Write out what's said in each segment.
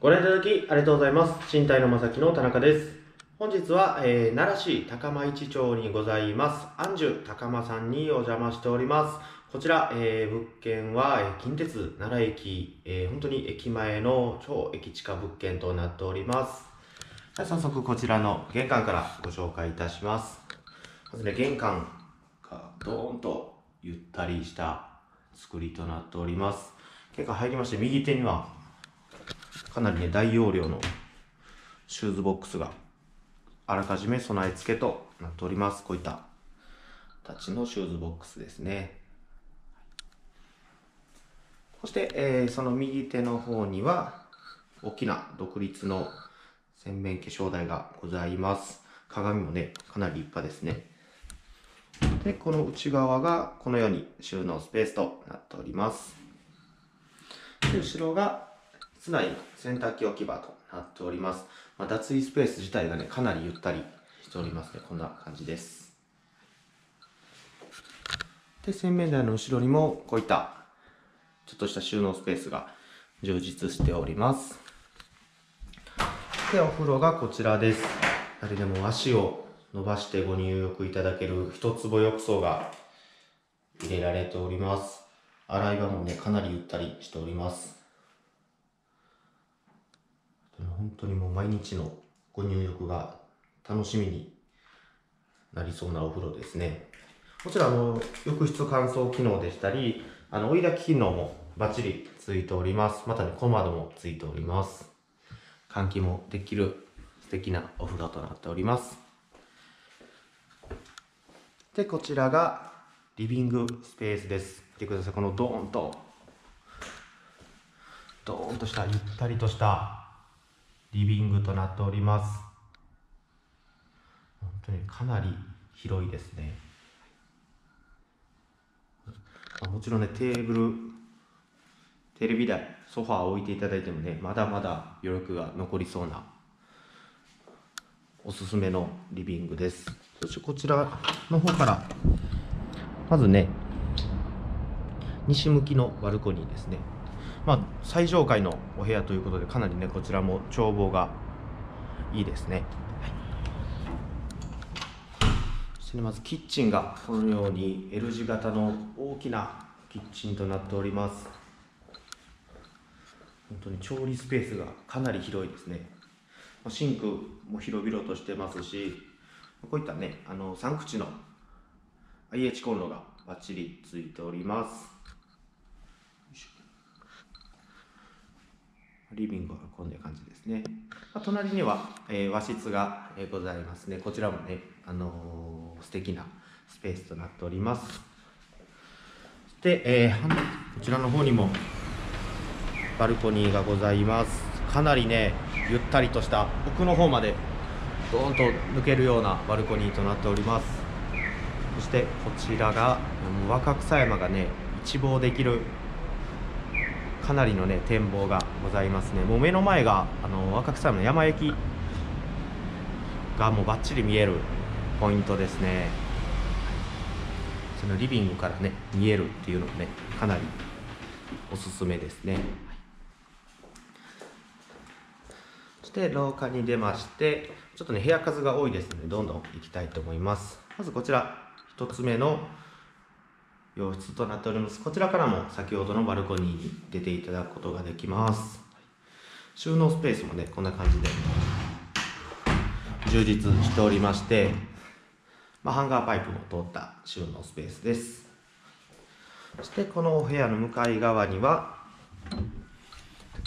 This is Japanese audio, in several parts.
ご覧いただきありがとうございます。身体のまさきの田中です。本日は、えー奈良市高間一町にございます、安住高間さんにお邪魔しております。こちら、えー物件は、えー近鉄奈良駅、えー本当に駅前の超駅近物件となっております。はい早速こちらの玄関からご紹介いたします。まずね、玄関がドーンとゆったりした作りとなっております。玄関入りまして、右手にはかなりね、大容量のシューズボックスがあらかじめ備え付けとなっております。こういった形のシューズボックスですね。そして、えーその右手の方には大きな独立の洗面化粧台がございます。鏡もね、かなり立派ですね。で、この内側がこのように収納スペースとなっております。で、後ろが室内の洗濯機置き場となっております。まあ、脱衣スペース自体がね、かなりゆったりしておりますね。こんな感じです。で、洗面台の後ろにもこういったちょっとした収納スペースが充実しております。で、お風呂がこちらです。誰でも足を伸ばしてご入浴いただける一坪浴槽が入れられております。洗い場もね、かなりゆったりしております。本当にもう毎日のご入浴が楽しみになりそうなお風呂ですね。もちろんあの、浴室乾燥機能でしたり、あの、追い炊き機能もバッチリついております。またね、小窓もついております。換気もできる素敵なお風呂となっております。で、こちらがリビングスペースです。見てください。このドーンと、ドーンとした、ゆったりとしたリビングとなっております。本当にかなり広いですね。もちろんね、テーブル、テレビ台、ソファー置いていただいてもね、まだまだ余力が残りそうな、おすすめのリビングです。そしてこちらの方から、まずね、西向きのバルコニーですね。まあ、最上階のお部屋ということで、かなりね、こちらも眺望がいいですね。そしてまずキッチンがこのように L 字型の大きなキッチンとなっております。本当に調理スペースがかなり広いですね。シンクも広々としてますしこういったねあの3口の IH コンロがバッチリついておりますよいしょリビングはこんな感じですね。まあ隣には、えー和室が、えーございますね。こちらもね、あのー素敵なスペースとなっております。そして、えーこちらの方にもバルコニーがございます。かなりね、ゆったりとした奥の方までドーンと抜けるようなバルコニーとなっております。そしてこちらが若草山がね一望できるかなりのね展望がございますね。もう目の前があの若草の山駅がもうバッチリ見えるポイントですね。そのリビングからね見えるっていうのもねかなりおすすめですね。そして廊下に出ましてちょっとね部屋数が多いですのでどんどん行きたいと思います。まずこちら一つ目の洋室となっております。こちらからも先ほどのバルコニーに出ていただくことができます。収納スペースもねこんな感じで充実しておりまして、まあ、ハンガーパイプも通った収納スペースです。そしてこのお部屋の向かい側には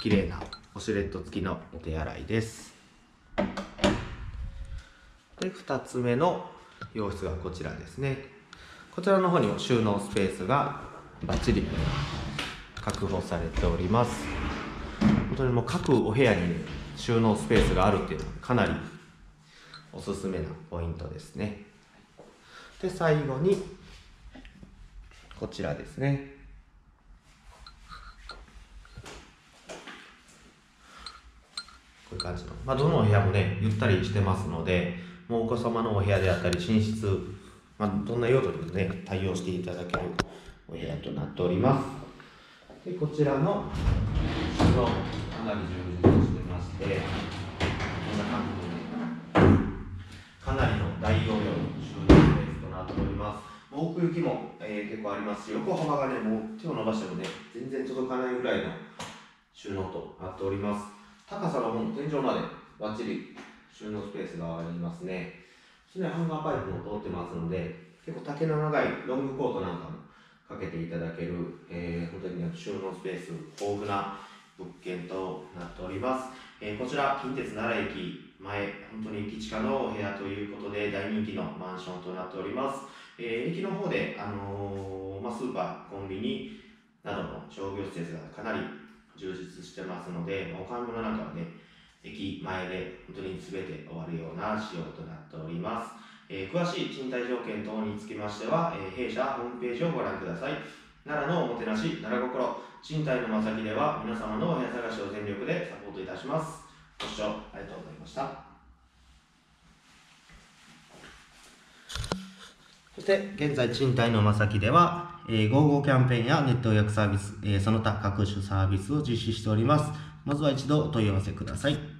綺麗なウォシュレット付きのお手洗いです。で2つ目の洋室がこちらですね。こちらの方にも収納スペースがバッチリ確保されております。本当にもう各お部屋に、ね、収納スペースがあるっていうのはかなりおすすめなポイントですね。で最後にこちらですね。こういう感じの、まあ、どのお部屋もねゆったりしてますのでもうお子様のお部屋であったり寝室、まあ、どんな用途にもね対応していただけるお部屋となっております。でこちらの収納かなり充実してましてこんな感じでねかなりの大容量の収納スペースとなっております。奥行きも、えー、結構ありますし横幅がねもう手を伸ばしてもね全然届かないぐらいの収納となっております。高さがもう天井までバッチリ収納スペースがありますね。それハンガーパイプも通ってますので結構丈の長いロングコートなんかもかけていただける、えー、本当に、収納スペース豊富な物件となっております、えー、こちら近鉄奈良駅前本当に駅地下のお部屋ということで大人気のマンションとなっております、えー、駅の方で、あのまあ、スーパーコンビニなどの商業施設がかなり充実してますのでお買い物なんかはね駅前で本当に全て終わるような仕様となっております。えー、詳しい賃貸条件等につきましては、えー、弊社ホームページをご覧ください。奈良のおもてなし、奈良心、賃貸のまさきでは皆様のお部屋探しを全力でサポートいたします。ご視聴ありがとうございました。そして現在賃貸のまさきでは、えー、55キャンペーンやネット予約サービス、えー、その他各種サービスを実施しております。まずは一度お問い合わせください。